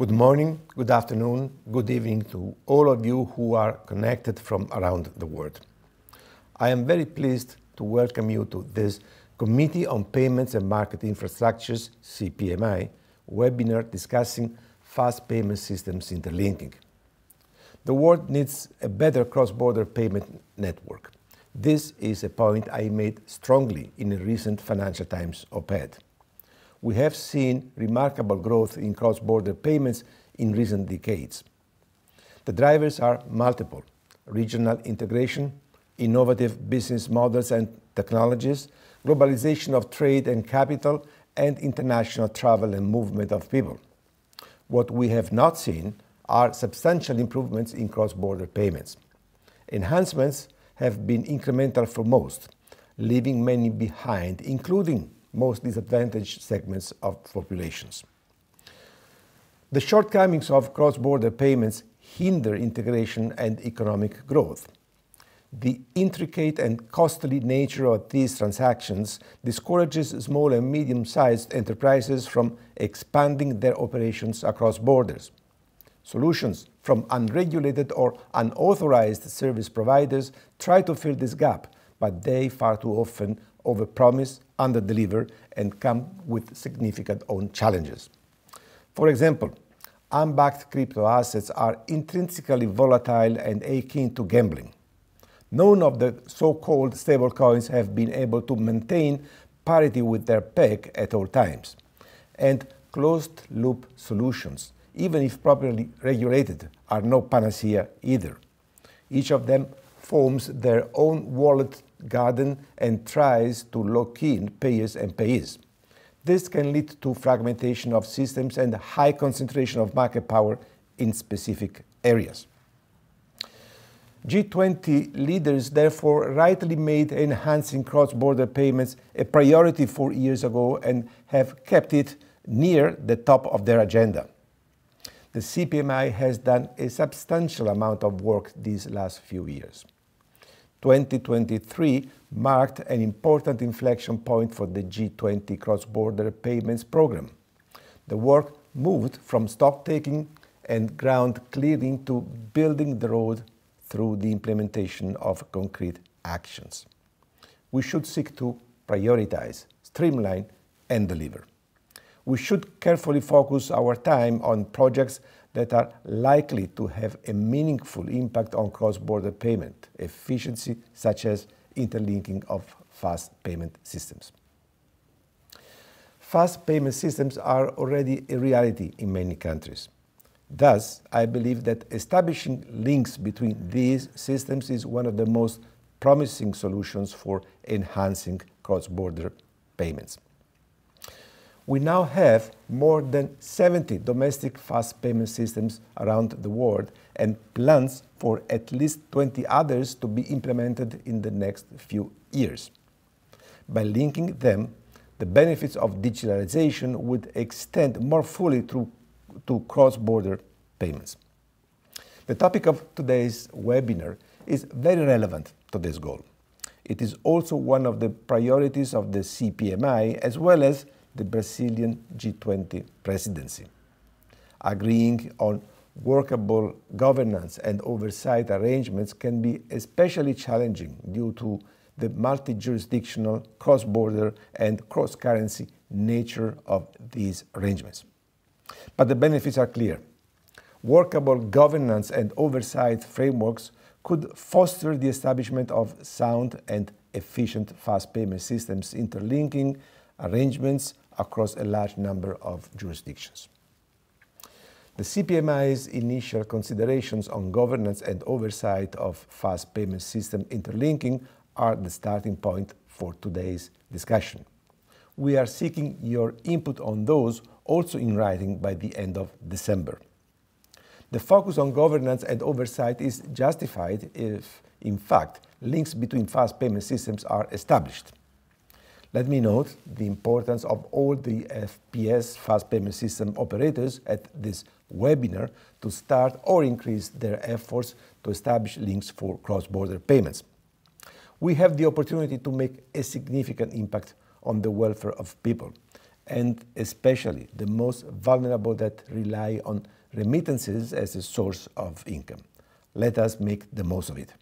Good morning, good afternoon, good evening to all of you who are connected from around the world. I am very pleased to welcome you to this Committee on Payments and Market Infrastructures, CPMI, webinar discussing fast payment systems interlinking. The world needs a better cross-border payment network. This is a point I made strongly in a recent Financial Times op-ed we have seen remarkable growth in cross-border payments in recent decades. The drivers are multiple. Regional integration, innovative business models and technologies, globalization of trade and capital, and international travel and movement of people. What we have not seen are substantial improvements in cross-border payments. Enhancements have been incremental for most, leaving many behind, including most disadvantaged segments of populations. The shortcomings of cross-border payments hinder integration and economic growth. The intricate and costly nature of these transactions discourages small and medium-sized enterprises from expanding their operations across borders. Solutions from unregulated or unauthorized service providers try to fill this gap, but they far too often overpromise, underdeliver, and come with significant own challenges. For example, unbacked crypto assets are intrinsically volatile and akin to gambling. None of the so-called stablecoins have been able to maintain parity with their peg at all times. And closed-loop solutions, even if properly regulated, are no panacea either. Each of them forms their own walled garden and tries to lock in payers and payees. This can lead to fragmentation of systems and high concentration of market power in specific areas. G20 leaders therefore rightly made enhancing cross-border payments a priority four years ago and have kept it near the top of their agenda. The CPMI has done a substantial amount of work these last few years. 2023 marked an important inflection point for the G20 cross-border payments program. The work moved from stock-taking and ground clearing to building the road through the implementation of concrete actions. We should seek to prioritize, streamline, and deliver. We should carefully focus our time on projects that are likely to have a meaningful impact on cross-border payment efficiency, such as interlinking of fast payment systems. Fast payment systems are already a reality in many countries. Thus, I believe that establishing links between these systems is one of the most promising solutions for enhancing cross-border payments. We now have more than 70 domestic fast payment systems around the world and plans for at least 20 others to be implemented in the next few years. By linking them, the benefits of digitalization would extend more fully to, to cross-border payments. The topic of today's webinar is very relevant to this goal. It is also one of the priorities of the CPMI as well as the Brazilian G20 presidency. Agreeing on workable governance and oversight arrangements can be especially challenging due to the multi-jurisdictional, cross-border, and cross-currency nature of these arrangements. But the benefits are clear. Workable governance and oversight frameworks could foster the establishment of sound and efficient fast payment systems interlinking arrangements across a large number of jurisdictions. The CPMI's initial considerations on governance and oversight of fast payment system interlinking are the starting point for today's discussion. We are seeking your input on those also in writing by the end of December. The focus on governance and oversight is justified if, in fact, links between fast payment systems are established. Let me note the importance of all the FPS fast payment system operators at this webinar to start or increase their efforts to establish links for cross-border payments. We have the opportunity to make a significant impact on the welfare of people and especially the most vulnerable that rely on remittances as a source of income. Let us make the most of it.